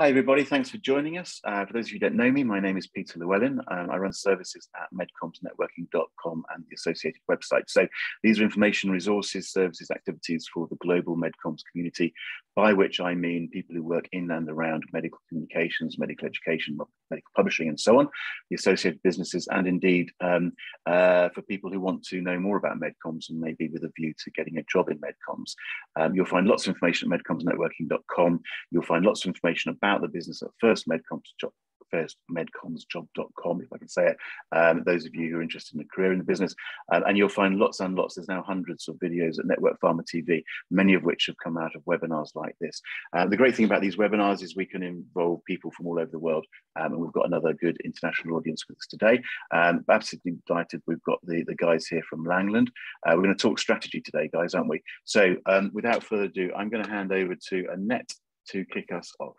Hi, everybody. Thanks for joining us. Uh, for those of you who don't know me, my name is Peter Llewellyn. Um, I run services at medcommsnetworking.com and the associated website. So these are information resources, services, activities for the global medcomms community, by which I mean people who work in and around medical communications, medical education, medical publishing, and so on, the associated businesses, and indeed um, uh, for people who want to know more about medcomms and maybe with a view to getting a job in medcomms. Um, you'll find lots of information at medcommsnetworking.com. You'll find lots of information about the business at First Medcomms job, firstmedcommsjob.com, if I can say it. Um, those of you who are interested in a career in the business, um, and you'll find lots and lots. There's now hundreds of videos at Network Pharma TV, many of which have come out of webinars like this. Uh, the great thing about these webinars is we can involve people from all over the world, um, and we've got another good international audience with us today. Um, absolutely delighted. We've got the, the guys here from Langland. Uh, we're going to talk strategy today, guys, aren't we? So um, without further ado, I'm going to hand over to Annette to kick us off.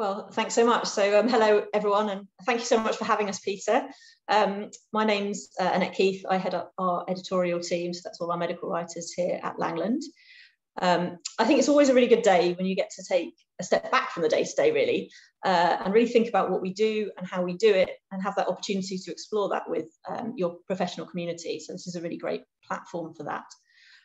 Well, thanks so much. So um, hello, everyone, and thank you so much for having us, Peter. Um, my name's uh, Annette Keith. I head up our editorial team, so that's all our medical writers here at Langland. Um, I think it's always a really good day when you get to take a step back from the day-to-day, really, uh, and really think about what we do and how we do it, and have that opportunity to explore that with um, your professional community. So this is a really great platform for that.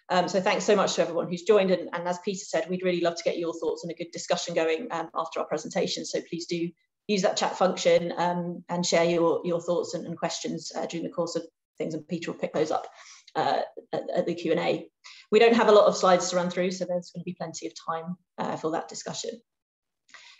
Um, so thanks so much to everyone who's joined. And, and, as Peter said, we'd really love to get your thoughts and a good discussion going um, after our presentation. So please do use that chat function um, and share your, your thoughts and, and questions uh, during the course of things and Peter will pick those up uh, at, at, the Q&A. We don't have a lot of slides to run through, so there's going to be plenty of time uh, for that discussion.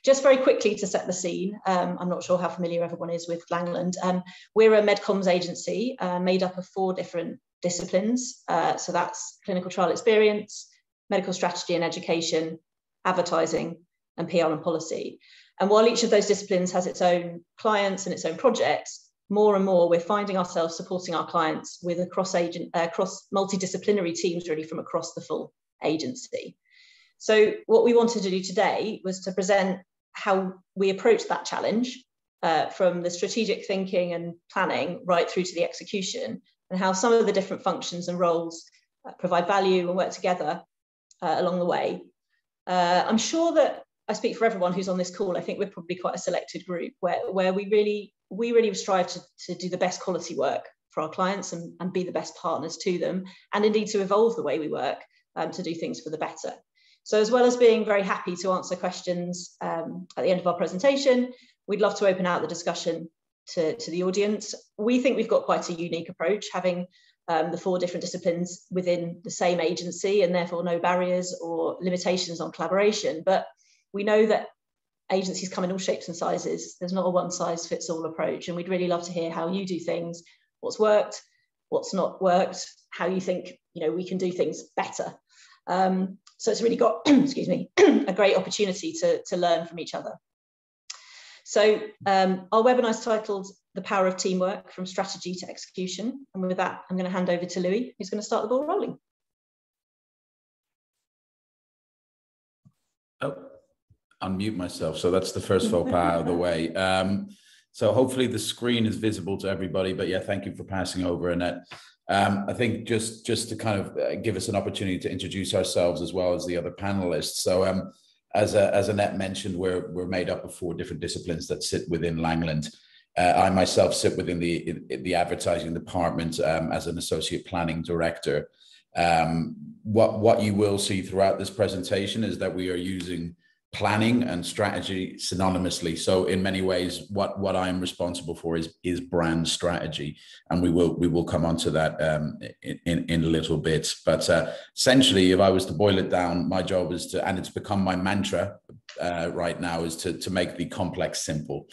Just very quickly to set the scene, um, I'm not sure how familiar everyone is with Langland. Um, we're a medcomms agency uh, made up of four different disciplines. Uh, so that's clinical trial experience, medical strategy and education, advertising, and PR and policy. And while each of those disciplines has its own clients and its own projects, more and more we're finding ourselves supporting our clients with a cross agent, uh, cross multidisciplinary teams really from across the full agency. So what we wanted to do today was to present how we approach that challenge uh, from the strategic thinking and planning right through to the execution and how some of the different functions and roles uh, provide value and work together uh, along the way. Uh, I'm sure that I speak for everyone who's on this call. I think we're probably quite a selected group where, where we really we really strive to, to do the best quality work for our clients and, and be the best partners to them, and indeed to evolve the way we work um, to do things for the better. So as well as being very happy to answer questions um, at the end of our presentation, we'd love to open out the discussion to, to the audience. We think we've got quite a unique approach, having um, the four different disciplines within the same agency and therefore no barriers or limitations on collaboration. But we know that agencies come in all shapes and sizes. There's not a one size fits all approach. And we'd really love to hear how you do things, what's worked, what's not worked, how you think you know we can do things better. Um, so it's really got, excuse me, a great opportunity to, to learn from each other. So um, our webinar is titled The Power of Teamwork from Strategy to Execution. And with that, I'm going to hand over to Louis, who's going to start the ball rolling. Oh, unmute myself. So that's the first faux pas out of the way. Um, so hopefully the screen is visible to everybody. But yeah, thank you for passing over, Annette. Um, I think just just to kind of uh, give us an opportunity to introduce ourselves as well as the other panelists. So um, as, as Annette mentioned, we're, we're made up of four different disciplines that sit within Langland. Uh, I myself sit within the, the advertising department um, as an associate planning director. Um, what, what you will see throughout this presentation is that we are using planning and strategy synonymously. So in many ways, what what I'm responsible for is is brand strategy, and we will we will come on to that um, in, in, a little bit. But uh, essentially, if I was to boil it down, my job is to, and it's become my mantra uh, right now, is to to make the complex simple.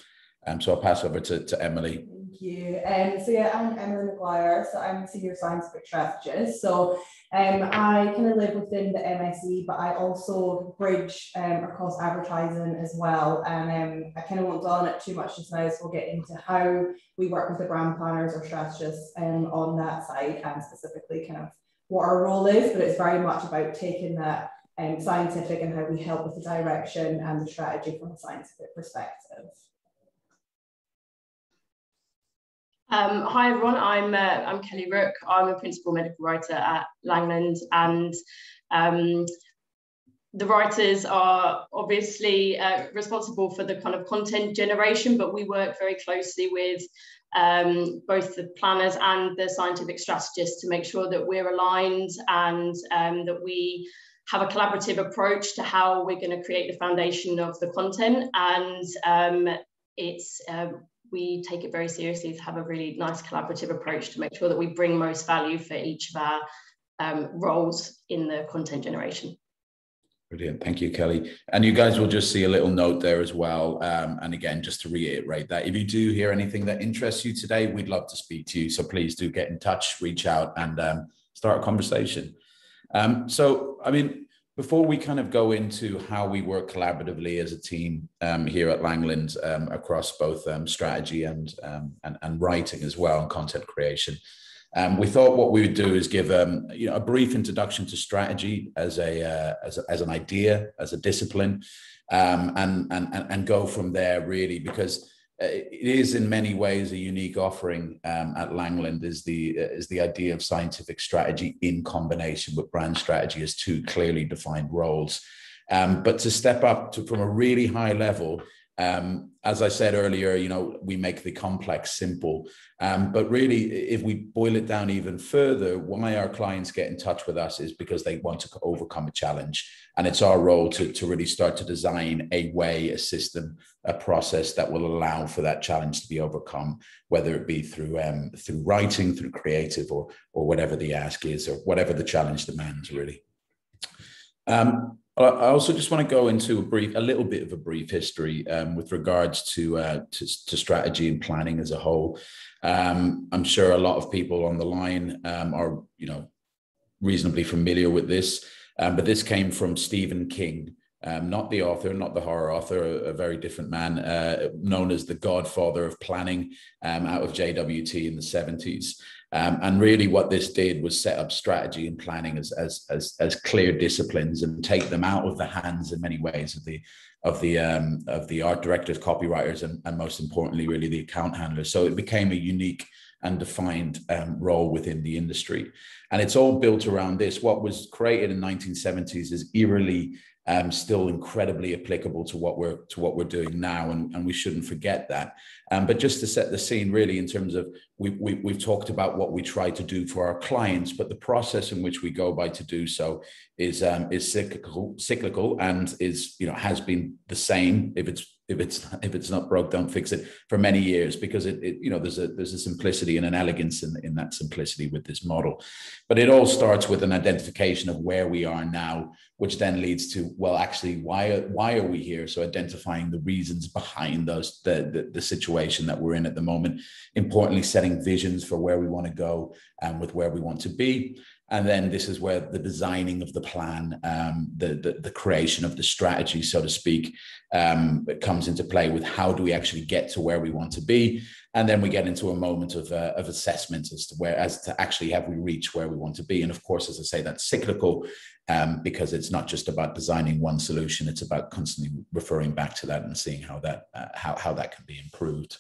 Um, so I'll pass over to, to Emily. Thank you. Um, so yeah, I'm Emily Maguire. So I'm senior scientific strategist. So um, I kind of live within the MSE, but I also bridge um, across advertising as well. And um, I kind of won't dwell on it too much just now, so we'll get into how we work with the brand planners or strategists um, on that side and specifically kind of what our role is. But it's very much about taking that um, scientific and how we help with the direction and the strategy from a scientific perspective. Um, hi everyone, I'm uh, I'm Kelly Rooke. I'm a principal medical writer at Langland, and um, the writers are obviously uh, responsible for the kind of content generation, but we work very closely with um, both the planners and the scientific strategists to make sure that we're aligned and um, that we have a collaborative approach to how we're going to create the foundation of the content. And um, it's um, we take it very seriously to have a really nice collaborative approach to make sure that we bring most value for each of our um, roles in the content generation. Brilliant. Thank you, Kelly. And you guys will just see a little note there as well. Um, and again, just to reiterate that if you do hear anything that interests you today, we'd love to speak to you. So please do get in touch, reach out, and um, start a conversation. Um, so, I mean, before we kind of go into how we work collaboratively as a team um, here at Langland um, across both um, strategy and, and, and writing as well and content creation, um, we thought what we would do is give um, you know a brief introduction to strategy as a, uh, as, a as an idea, as a discipline, um, and, and and go from there really because it is in many ways a unique offering um, at Langland is the uh, is the idea of scientific strategy in combination with brand strategy as two clearly defined roles. Um, but to step up to, from a really high level um, as I said earlier, you know, we make the complex simple. Um, but really, if we boil it down even further, why our clients get in touch with us is because they want to overcome a challenge. And it's our role to, to really start to design a way, a system, a process that will allow for that challenge to be overcome, whether it be through um, through writing, through creative, or or whatever the ask is, or whatever the challenge demands, really. Um, I also just want to go into a brief, a little bit of a brief history um, with regards to, uh, to, to strategy and planning as a whole. Um, I'm sure a lot of people on the line um, are, you know, reasonably familiar with this, um, but this came from Stephen King, um, not the author, not the horror author, a, a very different man, uh, known as the godfather of planning um, out of JWT in the 70s. Um, and really, what this did was set up strategy and planning as, as, as, as, clear disciplines and take them out of the hands in many ways of the of the um, of the art directors, copywriters, and, and most importantly, really the account handlers. So it became a unique and defined um, role within the industry, and it's all built around this. What was created in 1970s is eerily um, still incredibly applicable to what we're to what we're doing now, and, and we shouldn't forget that. Um, but just to set the scene, really, in terms of we, we we've talked about what we try to do for our clients, but the process in which we go by to do so is um, is cyclical, cyclical, and is you know has been the same. If it's if it's if it's not broke don't fix it for many years because it, it, you know there's a there's a simplicity and an elegance in, in that simplicity with this model. But it all starts with an identification of where we are now which then leads to well actually why why are we here? So identifying the reasons behind those the, the, the situation that we're in at the moment. Importantly setting visions for where we want to go and with where we want to be. And then this is where the designing of the plan, um, the, the, the creation of the strategy, so to speak, um, comes into play with how do we actually get to where we want to be, and then we get into a moment of, uh, of assessment as to where as to actually have we reached where we want to be. And of course, as I say, that's cyclical um, because it's not just about designing one solution; it's about constantly referring back to that and seeing how that uh, how how that can be improved.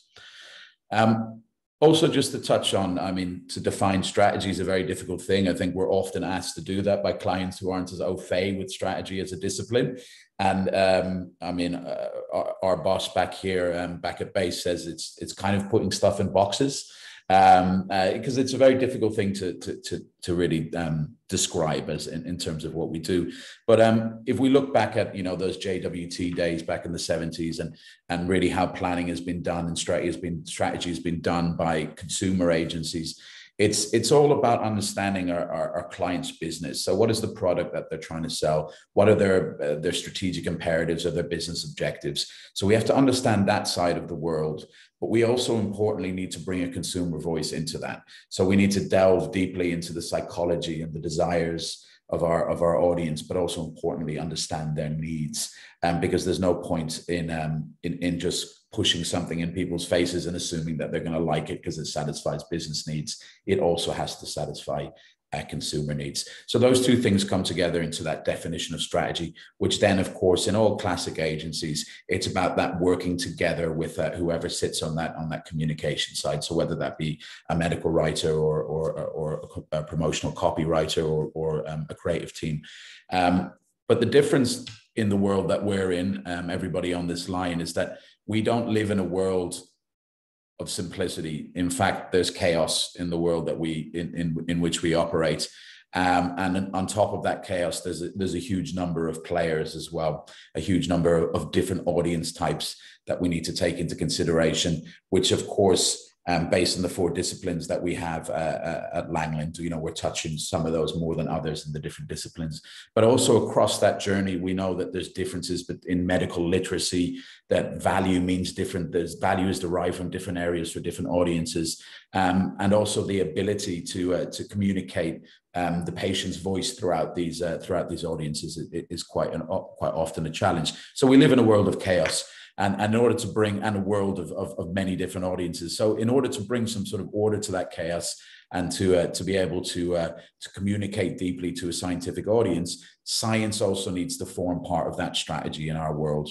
Um, also, just to touch on, I mean, to define strategy is a very difficult thing. I think we're often asked to do that by clients who aren't as au fait with strategy as a discipline. And um, I mean, uh, our, our, boss back here, um, back at base, says it's it's kind of putting stuff in boxes um, uh, because it's a very difficult thing to to to, to really um, describe as in, in terms of what we do. But um, if we look back at you know those JWT days back in the 70s and and really how planning has been done and strategy has been strategy has been done by consumer agencies it's it's all about understanding our, our, our, clients business. So what is the product that they're trying to sell? What are their uh, their strategic imperatives or their business objectives? So we have to understand that side of the world but we also importantly need to bring a consumer voice into that. So we need to delve deeply into the psychology and the desires of our of our audience, but also importantly understand their needs. Um, because there's no point in um, in in just pushing something in people's faces and assuming that they're going to like it because it satisfies business needs. It also has to satisfy uh, consumer needs. So those two things come together into that definition of strategy, which then, of course, in all classic agencies, it's about that working together with uh, whoever sits on that on that communication side. So whether that be a medical writer or or, or a promotional copywriter or, or um, a creative team. Um, but the difference in the world that we're in, um, everybody on this line, is that we don't live in a world of simplicity. In fact, there's chaos in the world that we in in, in which we operate. Um, and on top of that chaos, there's a, there's a huge number of players as well, a huge number of different audience types that we need to take into consideration, which of course um, based on the four disciplines that we have uh, uh, at Langland. You know, we're touching some of those more than others in the different disciplines. But also across that journey, we know that there's differences in medical literacy, that value means different, there's value is derived from different areas for different audiences, um, and also the ability to, uh, to communicate um, the patient's voice throughout these, uh, throughout these audiences is quite, an, quite often a challenge. So we live in a world of chaos and, and in order to bring and a world of, of, of, many different audiences. So in order to bring some sort of order to that chaos and to uh, to be able to uh, to communicate deeply to a scientific audience, science also needs to form part of that strategy in our world.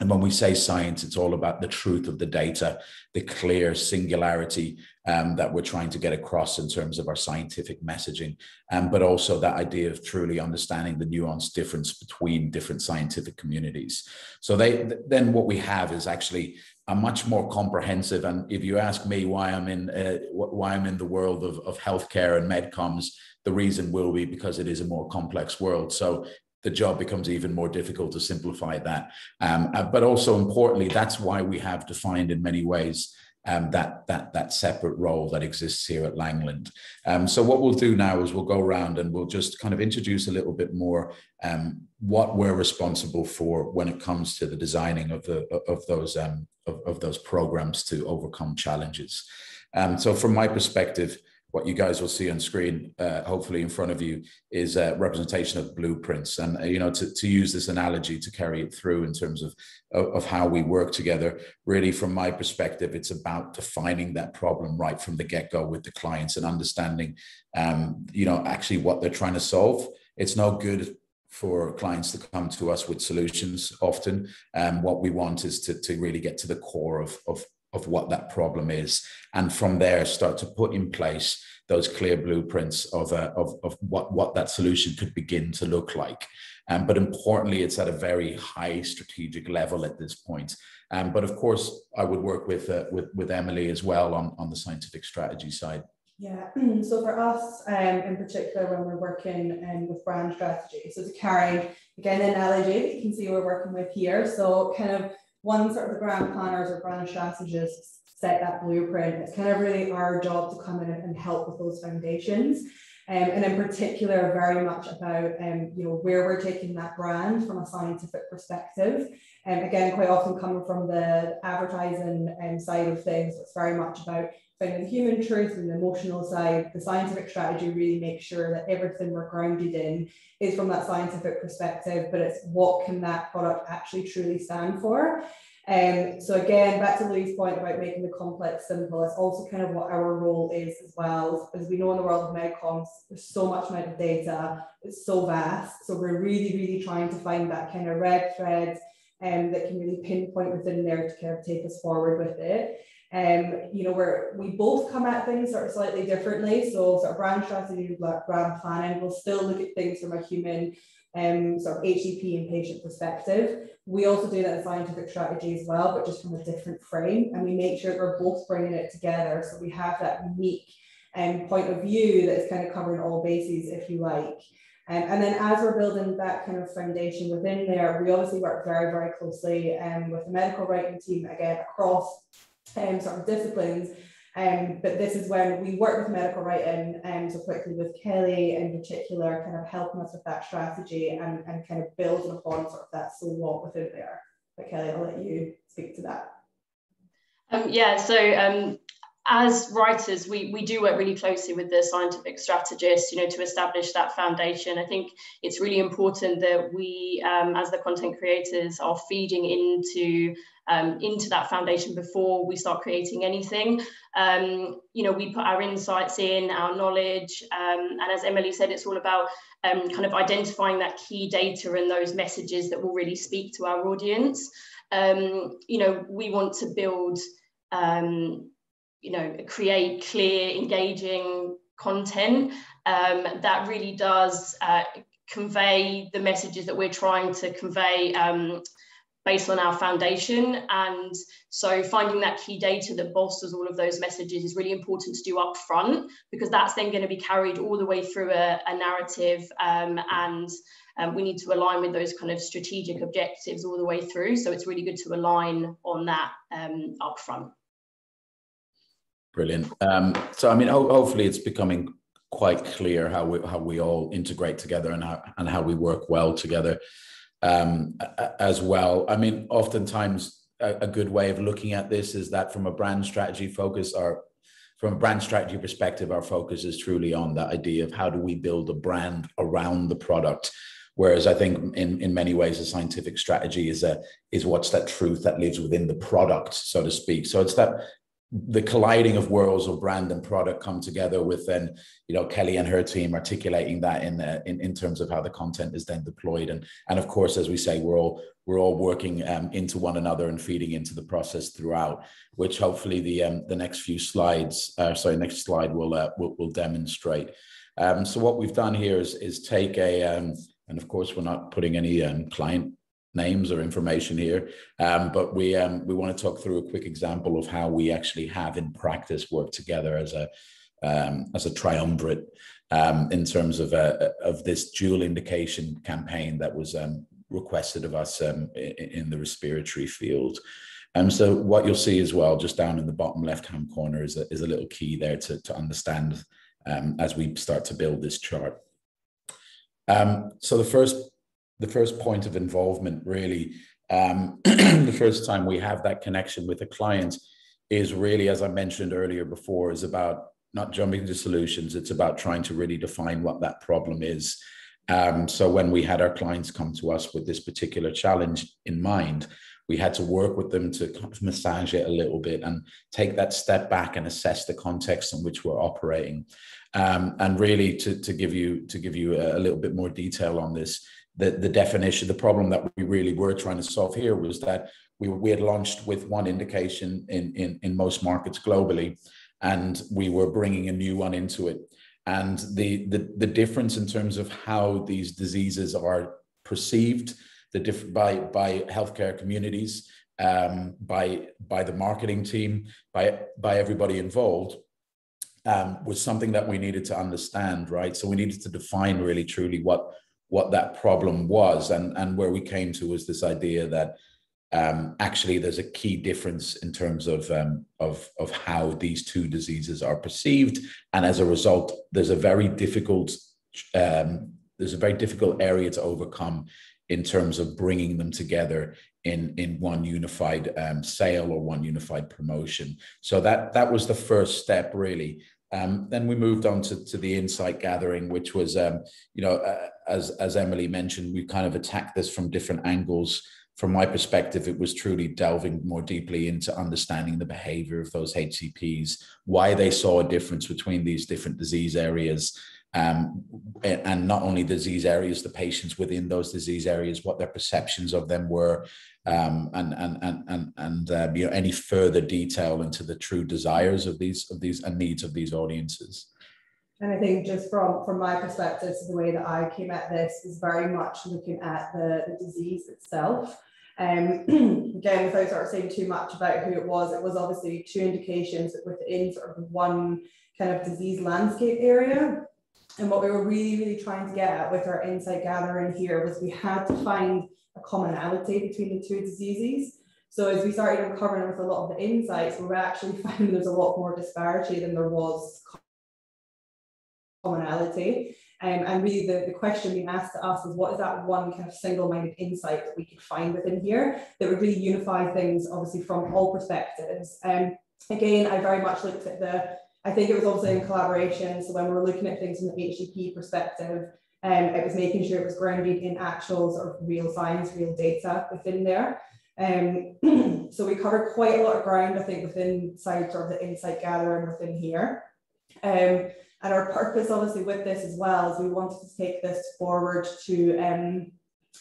And when we say science, it's all about the truth of the data, the clear singularity um, that we're trying to get across in terms of our scientific messaging, um, but also that idea of truly understanding the nuanced difference between different scientific communities. So they then what we have is actually a much more comprehensive. And if you ask me why I'm in uh, why I'm in the world of, of healthcare and medcomms, the reason will be because it is a more complex world. So the job becomes even more difficult to simplify that. Um, uh, but also importantly, that's why we have defined in many ways um, that that that separate role that exists here at Langland. Um, so what we'll do now is we'll go around and we'll just kind of introduce a little bit more um, what we're responsible for when it comes to the designing of the of those um, of, of those programs to overcome challenges. Um, so from my perspective, what you guys will see on screen, uh, hopefully in front of you, is a representation of blueprints. And, uh, you know, to, to use this analogy to carry it through in terms of, of, how we work together, really from my perspective, it's about defining that problem right from the get-go with the clients and understanding, um, you know, actually what they're trying to solve. It's no good for clients to come to us with solutions often. Um, what we want is to, to really get to the core of, of of what that problem is and from there start to put in place those clear blueprints of, uh, of, of what, what that solution could begin to look like um, but importantly it's at a very high strategic level at this point um, but of course i would work with, uh, with, with emily as well on, on the scientific strategy side yeah, so for us um, in particular, when we're working um, with brand strategy, so to carry again an analogy that you can see we're working with here. So kind of one sort of the brand planners or brand strategists set that blueprint. It's kind of really our job to come in and help with those foundations. Um, and in particular, very much about um, you know where we're taking that brand from a scientific perspective. And um, again, quite often coming from the advertising um, side of things, it's very much about finding the human truth and the emotional side, the scientific strategy really makes sure that everything we're grounded in is from that scientific perspective, but it's what can that product actually truly stand for. Um, so again, back to Louis' point about making the complex simple, it's also kind of what our role is as well. As we know in the world of medcomms, there's so much metadata, it's so vast. So we're really, really trying to find that kind of red thread um, that can really pinpoint within there to kind of take us forward with it. Um, you know, where we both come at things sort of slightly differently. So sort of brand strategy, brand planning, we'll still look at things from a human um, sort of HCP and patient perspective. We also do that in scientific strategy as well, but just from a different frame. And we make sure that we're both bringing it together. So we have that unique um, point of view that is kind of covering all bases, if you like. Um, and then as we're building that kind of foundation within there, we obviously work very, very closely um, with the medical writing team, again, across um, sort of disciplines. Um, but this is when we work with medical writing, um, so quickly with Kelly in particular, kind of helping us with that strategy and, and kind of building upon sort of that so what within there. But Kelly, I'll let you speak to that. Um, yeah, so um, as writers, we, we do work really closely with the scientific strategists, you know, to establish that foundation. I think it's really important that we, um, as the content creators, are feeding into um, into that foundation before we start creating anything. Um, you know, we put our insights in, our knowledge, um, and as Emily said, it's all about um, kind of identifying that key data and those messages that will really speak to our audience. Um, you know, we want to build um, you know, create clear, engaging content um, that really does uh, convey the messages that we're trying to convey um, based on our foundation. And so finding that key data that bolsters all of those messages is really important to do up front because that's then going to be carried all the way through a, a narrative um, and um, we need to align with those kind of strategic objectives all the way through. So it's really good to align on that um, up front. Brilliant. Um, so, I mean, ho hopefully it's becoming quite clear how we, how we all integrate together and how, and how we work well together um, as well. I mean, oftentimes a, a, good way of looking at this is that from a brand strategy focus or from a brand strategy perspective, our focus is truly on that idea of how do we build a brand around the product. Whereas I think in, in many ways, a scientific strategy is a is what's that truth that lives within the product, so to speak. So it's that the colliding of worlds of brand and product come together with then you know kelly and her team articulating that in, the, in in terms of how the content is then deployed. And and of course as we say we're all we're all working um, into one another and feeding into the process throughout which hopefully the um, the next few slides uh, sorry next slide will uh, will, will demonstrate. Um, so what we've done here is is take a um, and of course we're not putting any um, client names or information here, um, but we um, we want to talk through a quick example of how we actually have in practice worked together as a um, as a triumvirate um, in terms of uh, of this dual indication campaign that was um, requested of us um, in, in, the respiratory field. Um, so what you'll see as well, just down in the bottom left-hand corner, is a, is a little key there to, to understand um, as we start to build this chart. Um, so the first the first point of involvement really um, the first time we have that connection with a client is really as i mentioned earlier before is about not jumping to solutions it's about trying to really define what that problem is. Um, so when we had our clients come to us with this particular challenge in mind we had to work with them to kind of massage it a little bit and take that step back and assess the context in which we're operating. Um, and really to, to give you to give you a, a little bit more detail on this the, the definition, the problem that we really were trying to solve here was that we, we had launched with one indication in, in, in most markets globally, and we were bringing a new one into it. And the, the, the difference in terms of how these diseases are perceived the diff- by, by healthcare communities, um, by, by the marketing team, by, by everybody involved, um, was something that we needed to understand, right? So we needed to define really truly what what that problem was. And and where we came to was this idea that um, actually there's a key difference in terms of um, of of how these two diseases are perceived. And as a result there's a very difficult um, there's a very difficult area to overcome in terms of bringing them together in in one unified um, sale or one unified promotion. So that that was the first step really um, then we moved on to, to the insight gathering, which was, um, you know, uh, as, as Emily mentioned, we kind of attacked this from different angles. From my perspective, it was truly delving more deeply into understanding the behavior of those HCPs, why they saw a difference between these different disease areas, um, and not only disease areas, the patients within those disease areas, what their perceptions of them were, um, and and and and and uh, you know any further detail into the true desires of these of these and needs of these audiences. And I think just from from my perspective, so the way that I came at this is very much looking at the, the disease itself. Um, again, without sort of saying too much about who it was, it was obviously two indications within sort of one kind of disease landscape area. And what we were really, really trying to get at with our insight gathering here was we had to find a commonality between the two diseases. So as we started uncovering with a lot of the insights, we were actually found there's a lot more disparity than there was commonality. Um, and really the, the question being asked to us is what is that one kind of single-minded insight that we could find within here that would really unify things obviously from all perspectives. Um, again, I very much looked at the, I think it was also in collaboration. So when we were looking at things from the HCP perspective, um, it was making sure it was grounded in actual sort of real science, real data within there. Um, so we covered quite a lot of ground, I think, within side sort of the insight gathering within here. Um, and our purpose, obviously, with this as well, is we wanted to take this forward to um,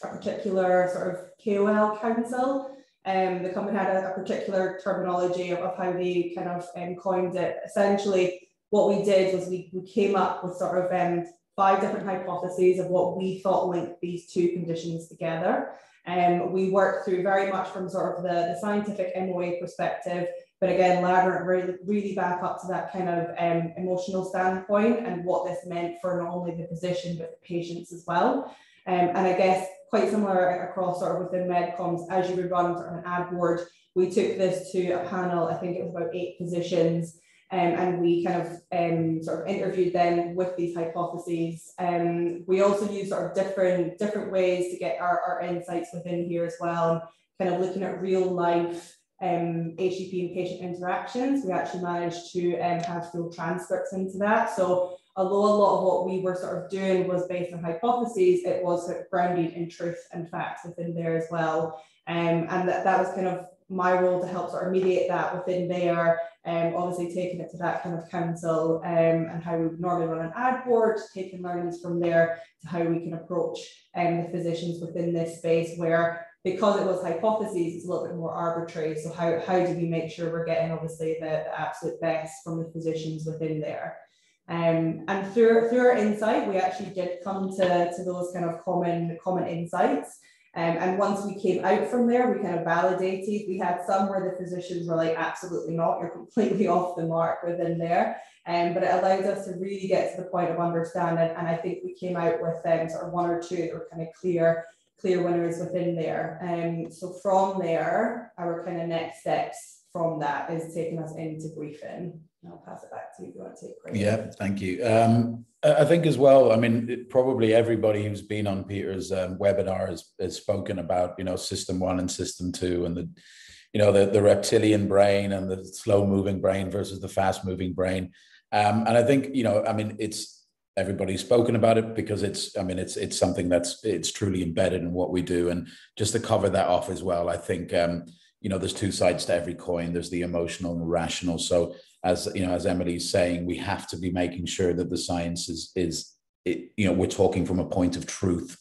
a particular sort of KOL council. Um, the company had a, a particular terminology of, of, how they kind of um, coined it. Essentially, what we did was we, we came up with sort of um, five different hypotheses of what we thought linked these two conditions together. Um, we worked through very much from sort of the, the scientific MOA perspective, but again, ladder really, really back up to that kind of um, emotional standpoint and what this meant for not only the physician, but the patients as well. Um, and I guess quite similar across sort of within medcomms, as you would run sort of an ad board, we took this to a panel, I think it was about eight positions um, and we kind of um, sort of interviewed them with these hypotheses. Um, we also use sort of different different ways to get our, our insights within here as well, kind of looking at real life um, HCP and patient interactions. We actually managed to um, have full transcripts into that. So although a lot of what we were sort of doing was based on hypotheses, it was sort of grounded in truth and facts within there as well. Um, and that, that was kind of my role to help sort of mediate that within there, um, obviously taking it to that kind of council um, and how we would normally run an ad board, taking learnings from there to how we can approach um, the physicians within this space where because it was hypotheses, it's a little bit more arbitrary. So how, how do we make sure we're getting obviously the, the absolute best from the physicians within there? Um, and through, through our insight, we actually did come to, to those kind of common, common insights. Um, and once we came out from there, we kind of validated. We had some where the physicians were like, absolutely not, you're completely off the mark within there. Um, but it allowed us to really get to the point of understanding. And I think we came out with um, sort of one or two that were kind of clear, clear winners within there. Um, so from there, our kind of next steps from that is taking us into briefing. I'll pass it back to you if you want to take credit. Yeah, thank you. Um, I think as well, I mean, it, probably everybody who's been on Peter's um, webinar has, has spoken about, you know, system one and system two and the, you know, the, the reptilian brain and the slow moving brain versus the fast moving brain. Um, and I think, you know, I mean, it's everybody's spoken about it because it's, I mean, it's, it's something that's, it's truly embedded in what we do. And just to cover that off as well, I think, um, you know, there's two sides to every coin. There's the emotional and the rational. So as you know, as Emily's saying, we have to be making sure that the science is is it, you know we're talking from a point of truth,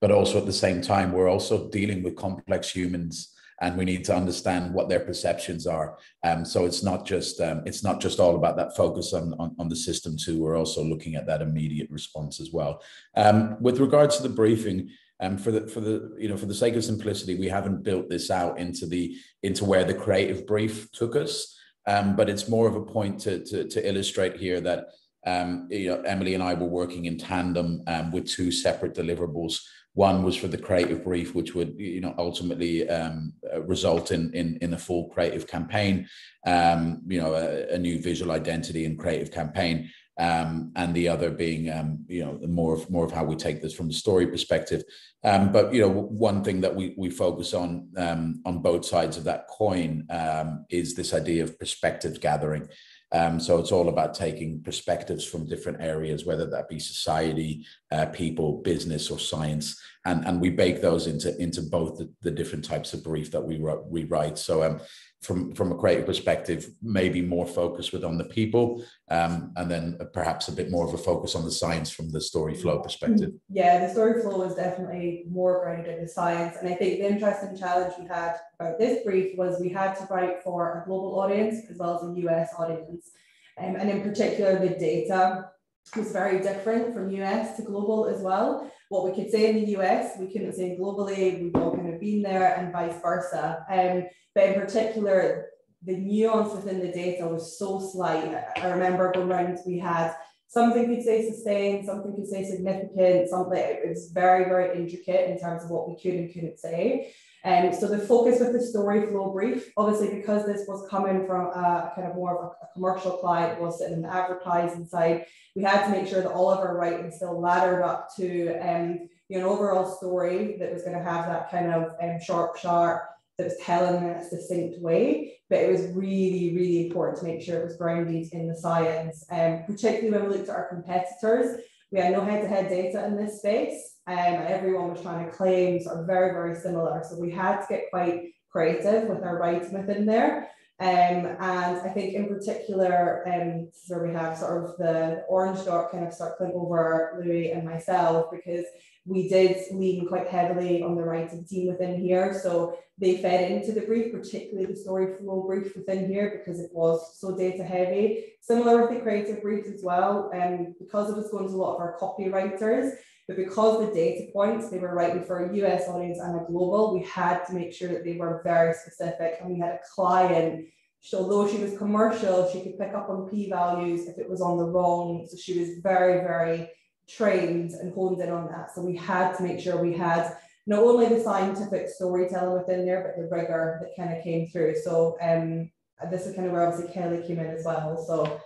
but also at the same time we're also dealing with complex humans and we need to understand what their perceptions are. Um, so it's not just um, it's not just all about that focus on, on, on the system two. We're also looking at that immediate response as well. Um, with regards to the briefing, um, for the for the you know for the sake of simplicity, we haven't built this out into the into where the creative brief took us. Um, but it's more of a point to, to, to illustrate here that um, you know, Emily and I were working in tandem um, with two separate deliverables. One was for the creative brief, which would you know ultimately um, uh, result in, in in a full creative campaign, um, you know, a, a, new visual identity and creative campaign, um, and the other being um, you know more of more of how we take this from the story perspective. Um, but you know one thing that we we focus on um, on both sides of that coin um, is this idea of perspective gathering. Um, so it's all about taking perspectives from different areas, whether that be society, uh, people, business, or science, and and we bake those into into both the, the different types of brief that we we write. So from from a creative perspective, maybe more focus with on the people, um, and then perhaps a bit more of a focus on the science from the story flow perspective. Yeah, the story flow is definitely more grounded in the science, and I think the interesting challenge we had about this brief was we had to write for a global audience as well as a US audience, um, and in particular the data was very different from US to global as well. What we could say in the US, we couldn't say globally. We've all kind of been there, and vice versa. Um, but in particular, the nuance within the data was so slight. I remember going around, we had something could say sustained, something could say significant, something it was very, very intricate in terms of what we could and couldn't say. And um, so the focus with the story flow brief, obviously because this was coming from a kind of more of a, a commercial client, was sitting in the advertising side, we had to make sure that all of our writing still laddered up to um, you know, an overall story that was going to have that kind of um, sharp, sharp, that was telling in a succinct way, but it was really, really important to make sure it was grounded in the science. Um, particularly when we looked at our competitors, we had no head-to-head data in this space, um, and everyone was trying to claim sort of very, very similar. So we had to get quite creative with our writing within there. Um, and I think in particular, um, where we have sort of the orange dot kind of circling over Louis and myself because we did lean quite heavily on the writing team within here. So they fed into the brief, particularly the story flow brief within here because it was so data heavy. Similar with the creative briefs as well. And um, because it was going to a lot of our copywriters, but because the data points they were writing for a US audience and a global, we had to make sure that they were very specific. And we had a client, so although she was commercial, she could pick up on p values if it was on the wrong. So she was very, very trained and honed in on that. So we had to make sure we had not only the scientific storytelling within there, but the rigor that kind of came through. So um, this is kind of where obviously Kelly came in as well. So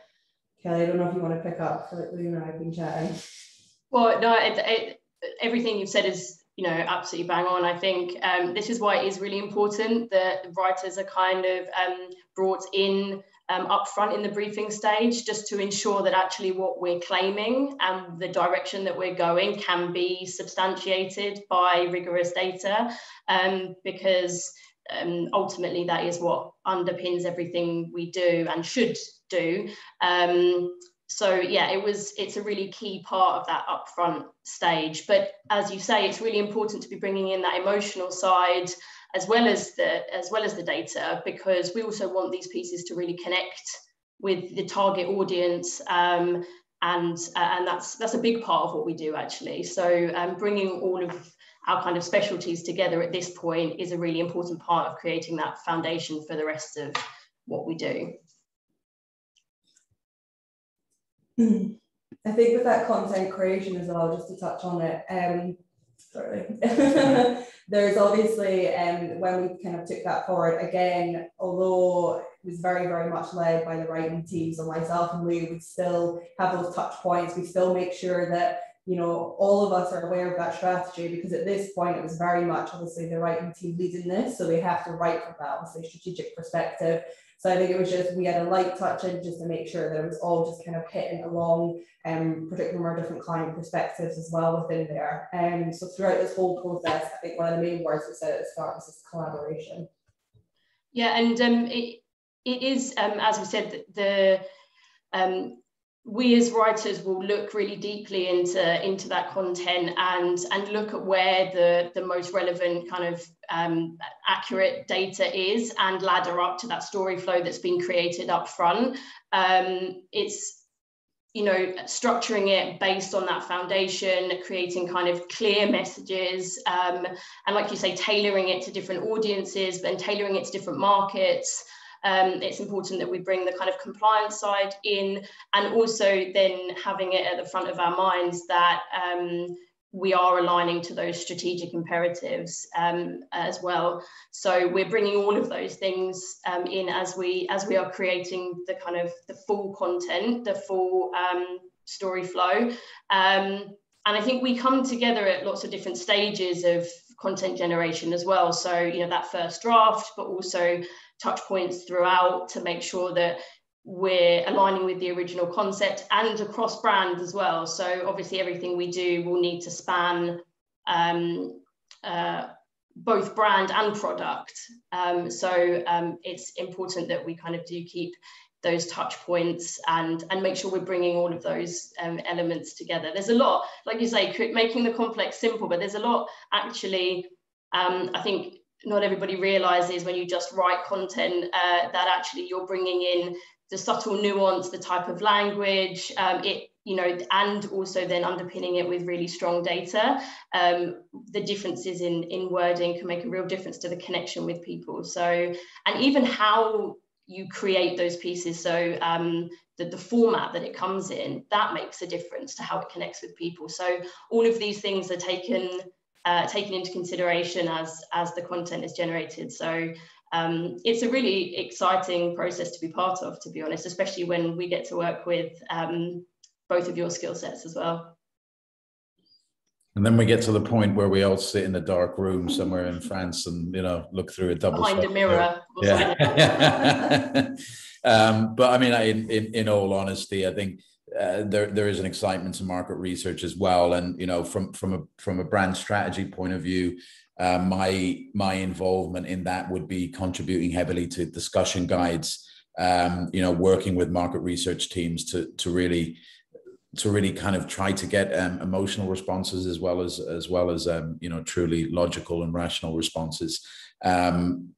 Kelly, I don't know if you want to pick up like Luna and I've been chatting. Well, no, it, it, everything you've said is you know absolutely bang on. I think um, this is why it is really important that writers are kind of um, brought in um, upfront in the briefing stage just to ensure that actually what we're claiming and the direction that we're going can be substantiated by rigorous data um, because um, ultimately that is what underpins everything we do and should do. So yeah, it was it's a really key part of that upfront stage. But as you say, it's really important to be bringing in that emotional side as well as the as well as the data because we also want these pieces to really connect with the target audience um, and uh, and that's that's a big part of what we do actually so um, bringing all of our kind of specialties together at this point is a really important part of creating that foundation for the rest of what we do I think with that content creation as well, just to touch on it, um, sorry. There's obviously, um, when we kind of took that forward, again, although it was very, very much led by the writing teams and myself and Lou, we still have those touch points. We still make sure that, you know, all of us are aware of that strategy because at this point it was very much obviously the writing team leading this. So they have to write from that, obviously, strategic perspective. So I think it was just we had a light touch in just to make sure that it was all just kind of hitting along, um, particularly from our different client perspectives as well within there. And um, so throughout this whole process, I think one of the main words we said at the start was this collaboration. Yeah, and um, it it is um, as we said the um, we as writers will look really deeply into into that content and and look at where the the most relevant kind of um, accurate data is and ladder up to that story flow that's been created up front. Um, it's you know structuring it based on that foundation creating kind of clear messages um, and like you say tailoring it to different audiences and tailoring it to different markets um, it's important that we bring the kind of compliance side in and also then having it at the front of our minds that um, we are aligning to those strategic imperatives um, as well. So we're bringing all of those things um, in as we as we are creating the kind of the full content, the full um, story flow. Um, and I think we come together at lots of different stages of content generation as well. So you know that first draft, but also touch points throughout to make sure that we're aligning with the original concept and across brand as well. So obviously everything we do will need to span um, uh, both brand and product. Um, so um, it's important that we kind of do keep those touch points and and make sure we're bringing all of those um, elements together. There's a lot, like you say, making the complex simple, but there's a lot actually. Um, I think not everybody realizes when you just write content uh, that actually you're bringing in the subtle nuance, the type of language, um, it you know, and also then underpinning it with really strong data. Um, the differences in in wording can make a real difference to the connection with people. So, and even how you create those pieces. So um, the, the format that it comes in, that makes a difference to how it connects with people. So all of these things are taken uh, taken into consideration as, as the content is generated. So um, it's a really exciting process to be part of, to be honest, especially when we get to work with um, both of your skill sets as well. And then we get to the point where we all sit in a dark room somewhere in France and you know look through a double behind a mirror. Yeah. um, but I mean, in, in in all honesty, I think uh, there there is an excitement to market research as well, and you know from from a from a brand strategy point of view, uh, my my involvement in that would be contributing heavily to discussion guides. Um, you know, working with market research teams to to really to really kind of try to get um, emotional responses as well as as well as um, you know truly logical and rational responses um,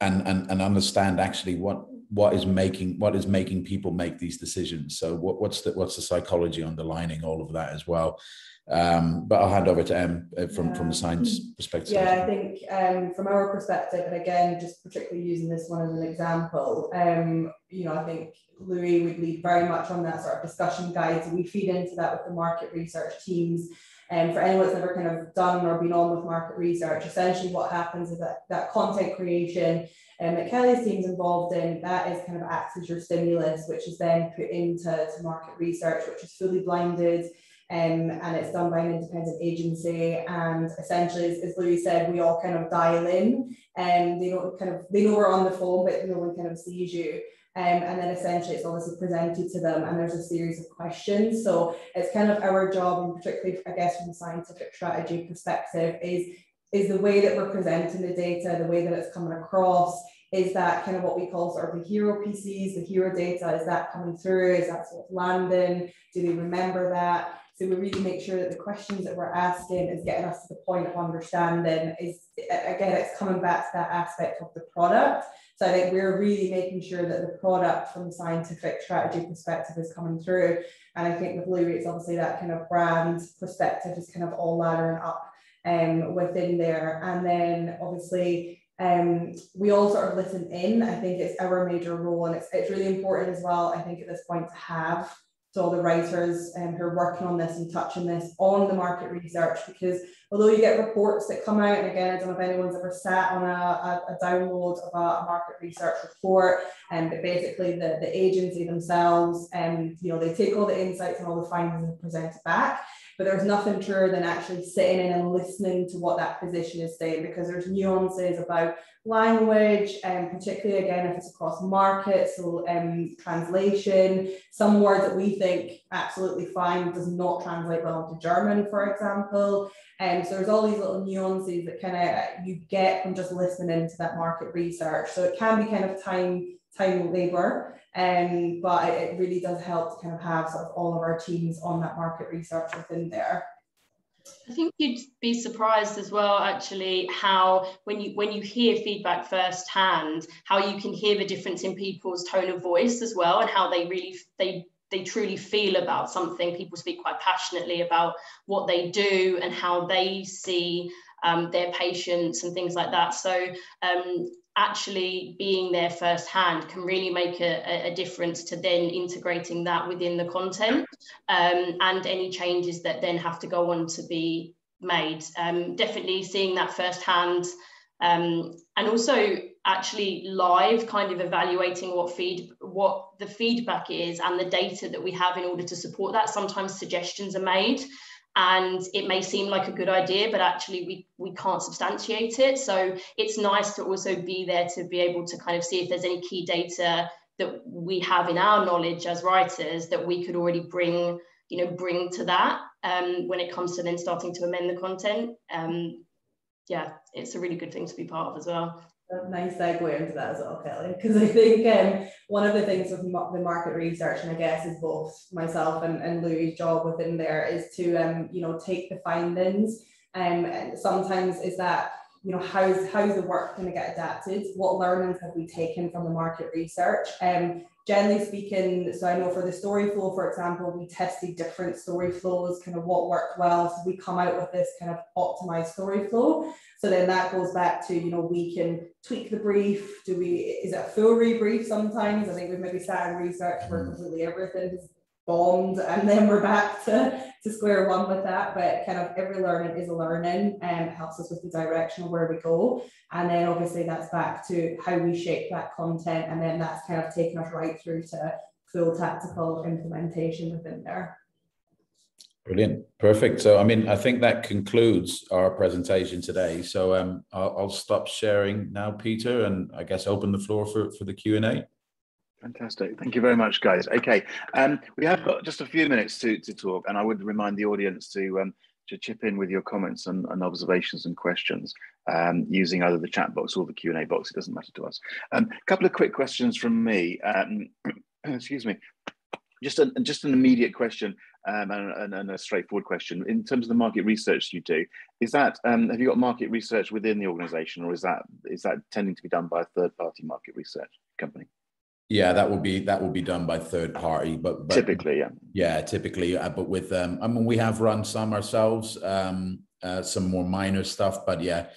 and, and and understand actually what what is making what is making people make these decisions so what, what's the what's the psychology underlining all of that as well um, but I'll hand over to Em uh, from yeah. from the science perspective. Yeah, I think um, from our perspective, and again, just particularly using this one as an example, um, you know, I think Louis would lead very much on that sort of discussion guides. We feed into that with the market research teams. And for anyone that's never kind of done or been on with market research, essentially what happens is that that content creation um, that Kelly's team's involved in, that is kind of acts as your stimulus, which is then put into to market research, which is fully blinded. Um, and it's done by an independent agency. And essentially, as, as Louis said, we all kind of dial in, and they don't kind of they know we're on the phone, but no one kind of sees you. Um, and then essentially it's obviously presented to them and there's a series of questions. So it's kind of our job, and particularly I guess from a scientific strategy perspective, is is the way that we're presenting the data, the way that it's coming across, is that kind of what we call sort of the hero PCs, the hero data, is that coming through? Is that sort of landing? Do they remember that? So we really make sure that the questions that we're asking is getting us to the point of understanding is again, it's coming back to that aspect of the product. So I think we're really making sure that the product from a scientific strategy perspective is coming through. And I think with Louis, it's obviously that kind of brand perspective is kind of all laddering up um, within there. And then obviously um, we all sort of listen in. I think it's our major role, and it's, it's really important as well, I think, at this point to have to all the writers um, who are working on this and touching this on the market research because although you get reports that come out and again I don't know if anyone's ever sat on a, a, a download of a, a, market research report and um, but basically the, the agency themselves and um, you know they take all the insights and all the findings and present it back. But there's nothing truer than actually sitting in and listening to what that position is saying because there's nuances about language and um, particularly again if it's across markets so um, translation some words that we think absolutely fine does not translate well into German for example and um, so there's all these little nuances that kind of you get from just listening into that market research so it can be kind of time time labor um, but it, it really does help to kind of have sort of all of our teams on that market research within there. I think you'd be surprised as well, actually, how when you when you hear feedback firsthand, how you can hear the difference in people's tone of voice as well, and how they really they they truly feel about something. People speak quite passionately about what they do and how they see um, their patients and things like that. So um, actually being there firsthand can really make a, a, difference to then integrating that within the content um, and any changes that then have to go on to be made. Um, definitely seeing that firsthand um, and also actually live kind of evaluating what feed what the feedback is and the data that we have in order to support that. Sometimes suggestions are made and it may seem like a good idea but actually we we can't substantiate it. So it's nice to also be there to be able to kind of see if there's any key data that we have in our knowledge as writers that we could already bring you know bring to that um, when it comes to then starting to amend the content. Um, yeah it's a really good thing to be part of as well a nice segue into that as well, Kelly, because I think um, one of the things with the market research, and I guess is both myself and, and Louis' job within there, is to um, you know take the findings. Um, and sometimes is that you know how's how's the work going to get adapted? What learnings have we taken from the market research? Um, generally speaking, so I know for the story flow, for example, we tested different story flows, kind of what worked well. So we come out with this kind of optimized story flow. So then that goes back to, you know, we can tweak the brief. Do we, is it a full rebrief sometimes? I think we've maybe started research where mm. completely everything has bombed and then we're back to, to square one with that. But kind of every learning is a learning and helps us with the direction of where we go. And then obviously that's back to how we shape that content. And then that's kind of taken us right through to full tactical implementation within there. Brilliant. Perfect. So, I mean, I think that concludes our presentation today. So um, I'll, I'll stop sharing now, Peter, and I guess open the floor for, for the Q&A. Fantastic. Thank you very much, guys. Okay, um, we have got just a few minutes to, to talk, and I would remind the audience to um, to chip in with your comments and, and observations and questions um, using either the chat box or the Q&A box. It doesn't matter to us. A um, couple of quick questions from me. Um, excuse me. Just an, just an immediate question um, and, and, a straightforward question. In terms of the market research you do, is that have you got market research within the organisation, or is that is that tending to be done by a third party market research company? Yeah, that would be that would be done by third party, but, but typically, yeah, yeah, typically. Uh, but with um, I mean, we have run some ourselves, um, uh, some more minor stuff, but yeah,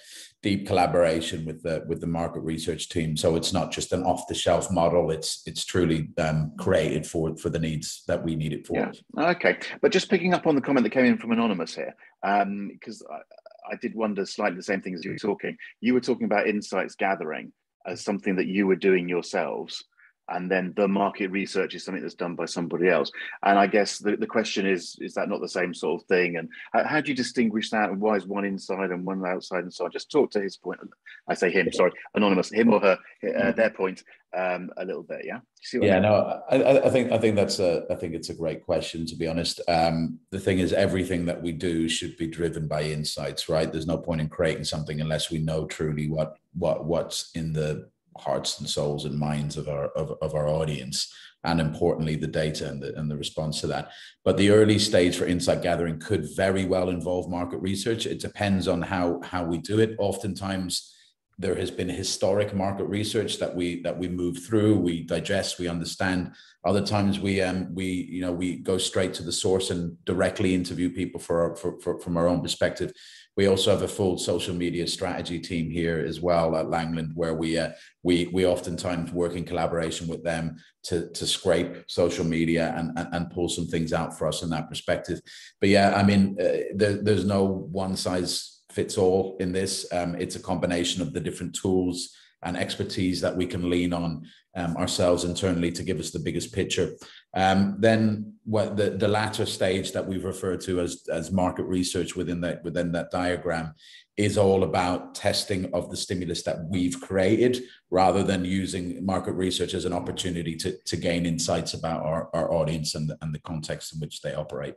deep collaboration with the with the market research team. So it's not just an off the shelf model. It's it's truly um, created for for the needs that we need it for. Yeah. Okay, but just picking up on the comment that came in from anonymous here, because um, I, I did wonder slightly the same thing as you were talking. You were talking about insights gathering as something that you were doing yourselves and then the market research is something that's done by somebody else. And i guess the, the question is is that not the same sort of thing? And how, how do you distinguish that? And why is one inside and one outside? And so on just talk to his point. I say him sorry anonymous him or her uh, their point um, a little bit yeah? Yeah I mean? no I, I think i think that's a i think it's a great question to be honest. Um, the thing is everything that we do should be driven by insights right? There's no point in creating something unless we know truly what what what's in the hearts and souls and minds of our of, of our audience and importantly the data and the, and the response to that. But the early stage for insight gathering could very well involve market research. It depends on how how we do it. Oftentimes there has been historic market research that we that we move through we digest we understand. Other times we um we you know we go straight to the source and directly interview people for, for, for from our own perspective we also have a full social media strategy team here as well at Langland, where we uh, we we oftentimes work in collaboration with them to to scrape social media and and, and pull some things out for us in that perspective. But yeah, I mean, uh, there, there's no one size fits all in this. Um, it's a combination of the different tools and expertise that we can lean on um, ourselves internally to give us the biggest picture. Um, then what the, the latter stage that we've referred to as, as market research within that within that diagram is all about testing of the stimulus that we've created rather than using market research as an opportunity to, to gain insights about our, our audience and the, and the context in which they operate.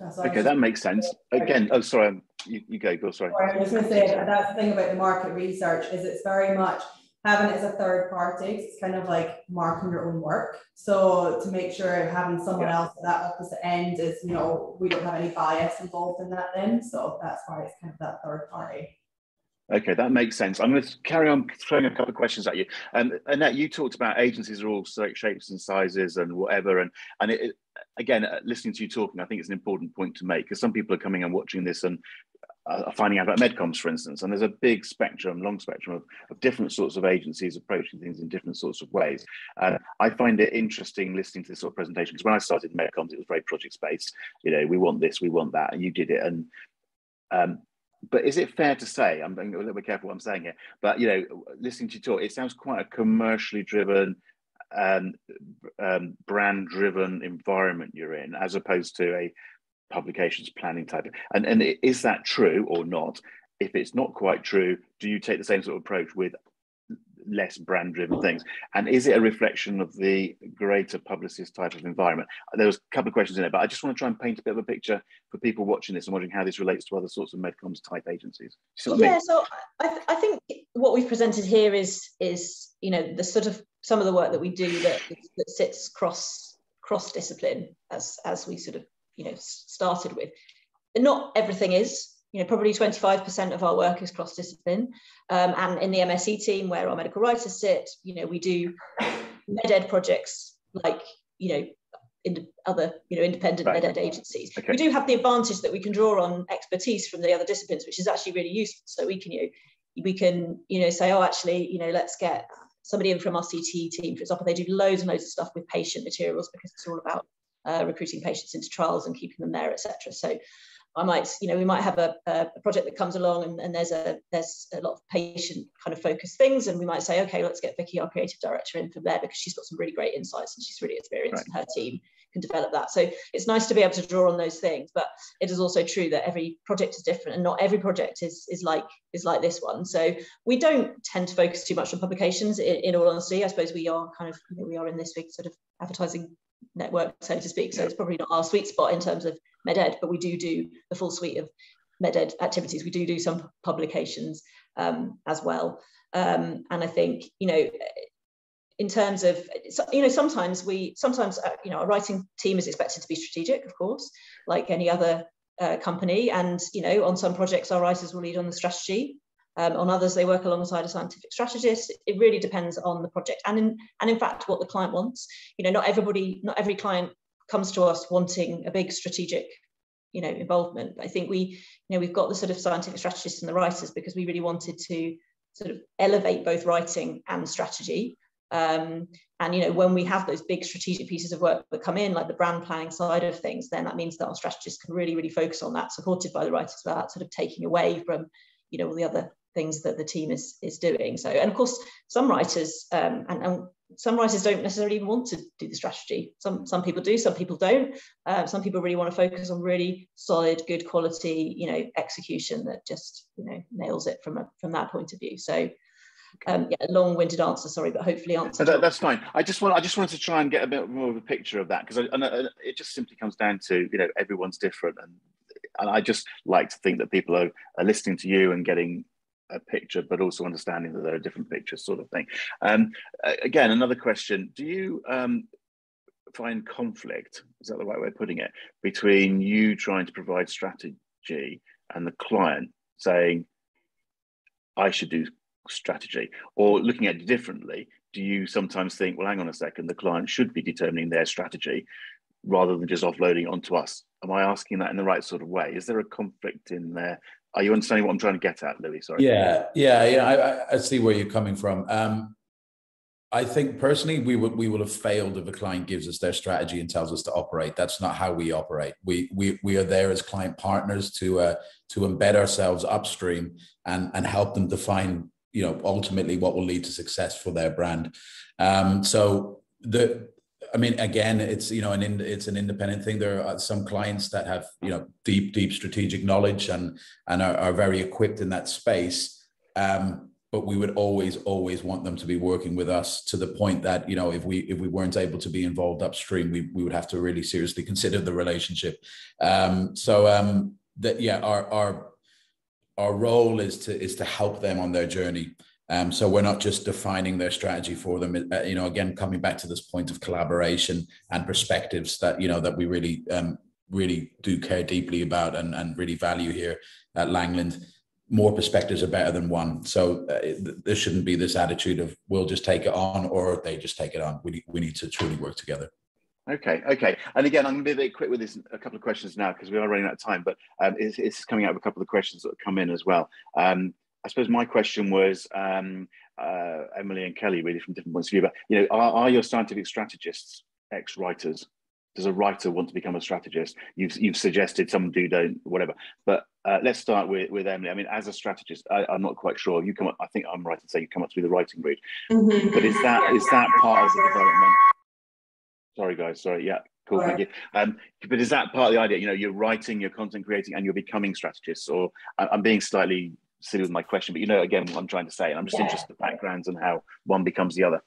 Okay, that makes sense. Again, oh, sorry, you, you go, go, sorry. I was going to say that's the thing about the market research is it's very much having it as a third party, it's kind of like marking your own work. So to make sure having someone yeah. else at that opposite end is, you know, we don't have any bias involved in that then. So that's why it's kind of that third party. Okay, that makes sense. I'm going to carry on throwing a couple of questions at you. And um, Annette, you talked about agencies are all shapes and sizes and whatever. And and it, again, uh, listening to you talking, I think it's an important point to make because some people are coming and watching this and uh, finding out about medcomms, for instance, and there's a big spectrum, long spectrum of, of different sorts of agencies approaching things in different sorts of ways. Uh, I find it interesting listening to this sort of presentation because when I started medcomms, it was very project based. You know, we want this, we want that, and you did it. And um, but is it fair to say? I'm being a little bit careful what I'm saying here, but you know, listening to you talk, it sounds quite a commercially driven um, um, brand driven environment you're in as opposed to a publications planning type. And, and is that true or not? If it's not quite true, do you take the same sort of approach with less brand driven things? And is it a reflection of the greater Publicis type of environment? There was a couple of questions in there, but I just want to try and paint a bit of a picture for people watching this and wondering how this relates to other sorts of medcomms type agencies. yeah, I mean? so I, th- I think what we've presented here is is you know the sort of some of the work that we do that that sits cross cross discipline as as we sort of you know started with. Not everything is. You know, probably 25% of our work is cross-discipline. Um, and in the MSc team, where our medical writers sit, you know, we do med ed projects like, you know, in other, you know, independent right. med ed agencies. Okay. We do have the advantage that we can draw on expertise from the other disciplines, which is actually really useful. So we can, you know, we can, you know, say, oh, actually, you know, let's get somebody in from our CTE team, for example, they do loads and loads of stuff with patient materials because it's all about uh, recruiting patients into trials and keeping them there, etc. So I might, you know, we might have a, a project that comes along and, and, there's a there's a lot of patient kind of focused things, and we might say, okay, let's get Vicky, our creative director, in from there because she's got some really great insights and she's really experienced, right. and her team can develop that. So it's nice to be able to draw on those things, but it is also true that every project is different, and not every project is is like is like this one. So we don't tend to focus too much on publications. In, in all honesty, I suppose we are kind of you know, we are in this big sort of advertising network, so to speak. So it's probably not our sweet spot in terms of MedEd, but we do do the full suite of MedEd activities. We do do some publications um, as well. Um, and I think, you know, in terms of, you know, sometimes we, sometimes, uh, you know, a writing team is expected to be strategic, of course, like any other uh, company. And, you know, on some projects, our writers will lead on the strategy. Um, on others, they work alongside a scientific strategist. It really depends on the project and in, and in fact, what the client wants. You know, not everybody, not every client comes to us wanting a big strategic, you know, involvement. I think we, you know, we've got the sort of scientific strategists and the writers because we really wanted to sort of elevate both writing and strategy. Um, and you know, when we have those big strategic pieces of work that come in, like the brand planning side of things, then that means that our strategists can really, really focus on that, supported by the writers without sort of taking away from, you know, all the other things that the team is is doing. So, and of course, some writers um, and, and some writers don't necessarily want to do the strategy. Some some people do, some people don't. Uh, some people really want to focus on really solid, good quality, you know, execution that just you know nails it from a, from that point of view. So. Um, yeah, long-winded answer, sorry, but hopefully answer. that, that's fine. I just want, I just wanted to try and get a bit more of a picture of that because it just simply comes down to you know everyone's different, and and I just like to think that people are, are listening to you and getting a picture, but also understanding that there are different pictures, sort of thing. Um, again, another question: Do you um, find conflict? Is that the right way of putting it? Between you trying to provide strategy and the client saying, "I should do strategy," or looking at it differently? Do you sometimes think, "Well, hang on a second, the client should be determining their strategy"? rather than just offloading onto us. Am I asking that in the right sort of way? Is there a conflict in there are you understanding what I'm trying to get at, Louis? Sorry. Yeah, yeah, yeah. I, I see where you're coming from. Um, I think personally, we would we will have failed if a client gives us their strategy and tells us to operate. That's not how we operate. We we we are there as client partners to uh, to embed ourselves upstream and and help them define you know ultimately what will lead to success for their brand. Um, so the I mean, again, it's you know an in, it's an independent thing. There are some clients that have you know deep, deep strategic knowledge and and are, are very equipped in that space. Um, but we would always, always want them to be working with us to the point that you know if we if we weren't able to be involved upstream, we we would have to really seriously consider the relationship. Um, so um, that yeah, our our our role is to is to help them on their journey um, so we're not just defining their strategy for them. Uh, you know, again, coming back to this point of collaboration and perspectives that you know that we really, um, really do care deeply about and, and really value here at Langland. More perspectives are better than one. So uh, there shouldn't be this attitude of we'll just take it on or they just take it on. We we need to truly work together. Okay, okay. And again, I'm going to be a bit quick with this. A couple of questions now because we are running out of time. But um, it's, it's, coming out of a couple of questions that have come in as well. Um, I suppose my question was um, uh, Emily and Kelly, really from different points of view. But you know, are, are your scientific strategists ex-writers? Does a writer want to become a strategist? You've you've suggested some do, don't, whatever. But uh, let's start with, with Emily. I mean, as a strategist, I, am not quite sure. You come up. I think I'm right to say you come up through the writing route. Mm-hmm. But is that is that part of the development? Sorry, guys. Sorry. Yeah. Cool, thank you. Um, but is that part of the idea? You know, you're writing, you're content creating, and you're becoming strategists. Or I'm being slightly silly with my question, but you know, again, what I'm trying to say. And I'm just yeah. interested in the backgrounds and how one becomes the other.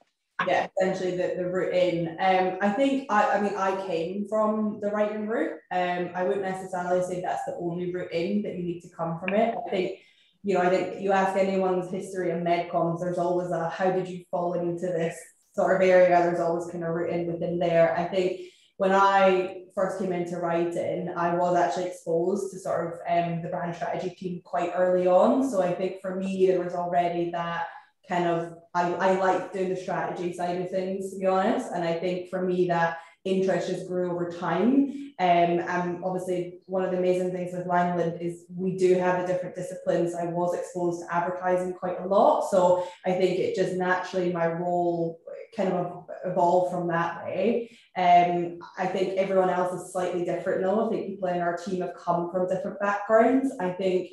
Yeah, essentially the, the route in. Um, I think, I, I mean, I came from the writing route. Um, I wouldn't necessarily say that's the only route in that you need to come from it. I think, you know, I think you ask anyone's history of medcomms, there's always a how did you fall into this sort of area? There's always kind of route in within there. I think when I first came into writing, I was actually exposed to sort of um, the brand strategy team quite early on. So I think for me, there was already that kind of, I, I like doing the strategy side of things, to be honest. And I think for me, that interest just grew over time. Um, and obviously, one of the amazing things with Langland is we do have a different disciplines. I was exposed to advertising quite a lot. So I think it just naturally, my role kind of evolved from that way. Um, I think everyone else is slightly different though. I think people in our team have come from different backgrounds. I think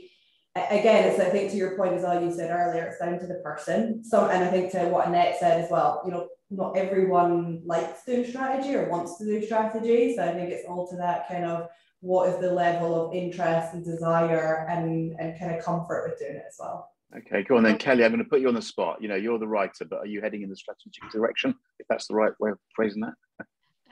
again, it's I think to your point as well, you said earlier, it's down to the person. So and I think to what Annette said as well, you know, not everyone likes doing strategy or wants to do strategy. So I think it's all to that kind of what is the level of interest and desire and, and kind of comfort with doing it as well. Okay, go on then, Kelly. I'm going to put you on the spot. You know, you're the writer, but are you heading in the strategic direction? If that's the right way of phrasing that.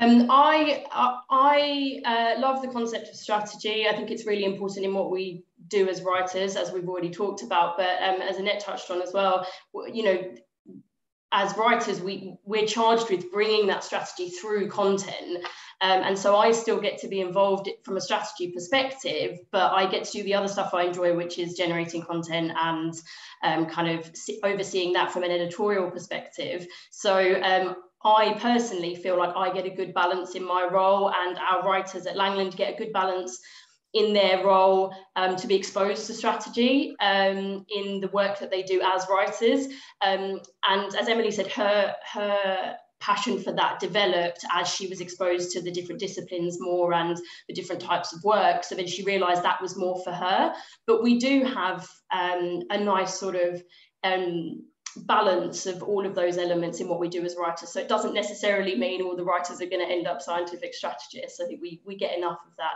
Um, I I uh, love the concept of strategy. I think it's really important in what we do as writers, as we've already talked about. But um, as Annette touched on as well, you know, as writers, we we're charged with bringing that strategy through content. Um, and so I still get to be involved from a strategy perspective, but I get to do the other stuff I enjoy, which is generating content and um, kind of overseeing that from an editorial perspective. So um, I personally feel like I get a good balance in my role, and our writers at Langland get a good balance in their role um, to be exposed to strategy um, in the work that they do as writers. Um, and as Emily said, her her passion for that developed as she was exposed to the different disciplines more and the different types of work. So then she realised that was more for her. But we do have um, a nice sort of um, balance of all of those elements in what we do as writers. So it doesn't necessarily mean all the writers are going to end up scientific strategists. I think we, we get enough of that.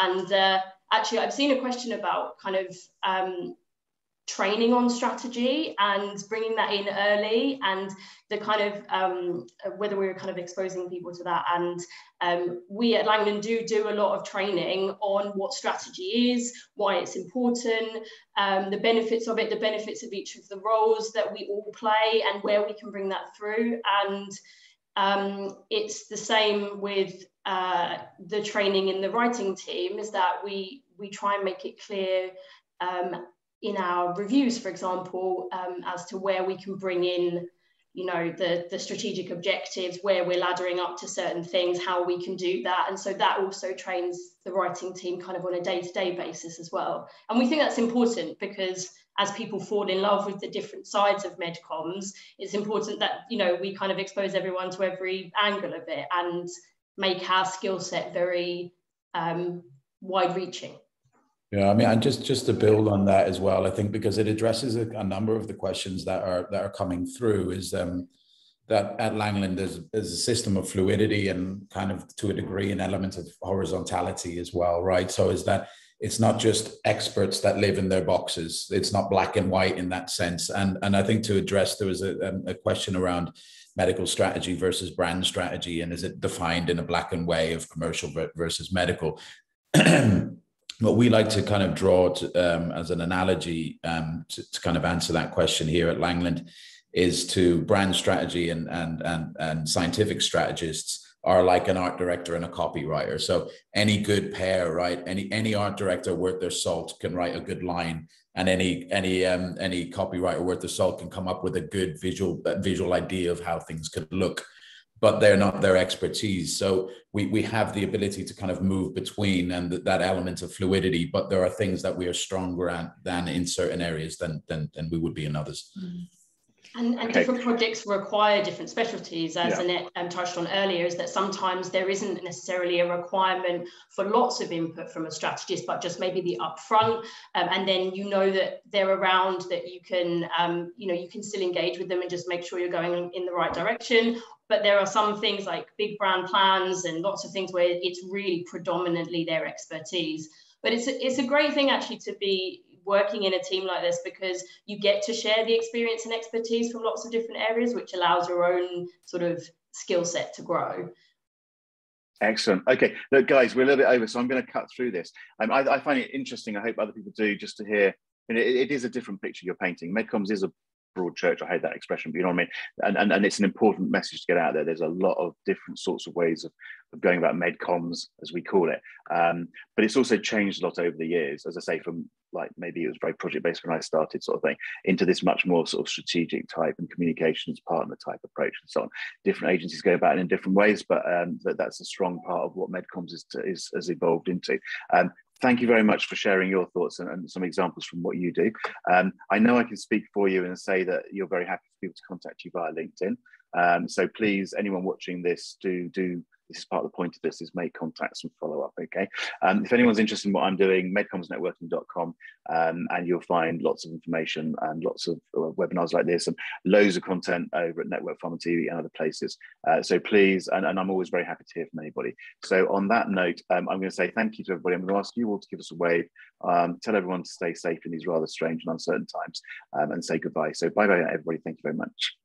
And uh, actually, I've seen a question about kind of um, training on strategy and bringing that in early and the kind of um, whether we are kind of exposing people to that. And um, we at Langland do do a lot of training on what strategy is why it's important um, the benefits of it the benefits of each of the roles that we all play and where we can bring that through. And um, it's the same with uh, the training in the writing team is that we we try and make it clear um, in our reviews, for example, um, as to where we can bring in, you know, the, the strategic objectives, where we're laddering up to certain things, how we can do that. And so that also trains the writing team kind of on a day-to-day basis as well. And we think that's important because as people fall in love with the different sides of medcomms, it's important that, you know, we kind of expose everyone to every angle of it and make our skill set very um, wide reaching. Yeah, I mean, and just just to build on that as well, I think because it addresses a, a number of the questions that are that are coming through is um, that at Langland there's, there's a system of fluidity and kind of to a degree an element of horizontality as well, right? So is that it's not just experts that live in their boxes. It's not black and white in that sense. And and I think to address there was a, a question around medical strategy versus brand strategy and is it defined in a black and way of commercial versus medical what we like to kind of draw to, um, as an analogy um, to, to, kind of answer that question here at Langland is to brand strategy and, and, and, and scientific strategists are like an art director and a copywriter. So any good pair, right? Any any art director worth their salt can write a good line, and any any um, any copywriter worth their salt can come up with a good visual visual idea of how things could look but they're not their expertise. So we, we have the ability to kind of move between and th- that element of fluidity, but there are things that we are stronger at than in certain areas than, than, than we would be in others. Mm. And, and okay. different projects require different specialties, as yeah. Annette um, touched on earlier, is that sometimes there isn't necessarily a requirement for lots of input from a strategist, but just maybe the upfront. Um, and then you know that they're around, that you can, um, you know, you can still engage with them and just make sure you're going in the right direction. But there are some things like big brand plans and lots of things where it's really predominantly their expertise. But it's a, it's a great thing actually to be working in a team like this because you get to share the experience and expertise from lots of different areas, which allows your own sort of skill set to grow. Excellent. Okay, look, guys, we're a little bit over, so I'm going to cut through this. Um, I, I, find it interesting. I hope other people do, just to hear. it, it is a different picture you're painting. Medcomms is a broad church. I hate that expression, but you know what I mean. And, and and it's an important message to get out there. There's a lot of different sorts of ways of, of going about medcomms, as we call it. Um, but it's also changed a lot over the years, as I say, from like maybe it was very project based when I started, sort of thing, into this much more sort of strategic type and communications partner type approach and so on. Different agencies go about it in different ways, but um, that, that's a strong part of what medcomms is, to, is has evolved into. Um, thank you very much for sharing your thoughts and, and some examples from what you do. Um, I know I can speak for you and say that you're very happy for people to contact you via LinkedIn. Um, so please, anyone watching this, do do this is part of the point of this is make contacts and follow up okay? Um, if anyone's interested in what i'm doing medcommsnetworking.com um, and you'll find lots of information and lots of uh, webinars like this and loads of content over at network pharma tv and other places. Uh, so please and, and, i'm always very happy to hear from anybody. So on that note um, i'm going to say thank you to everybody. I'm going to ask you all to give us a wave um, tell everyone to stay safe in these rather strange and uncertain times um, and say goodbye. So bye bye everybody. Thank you very much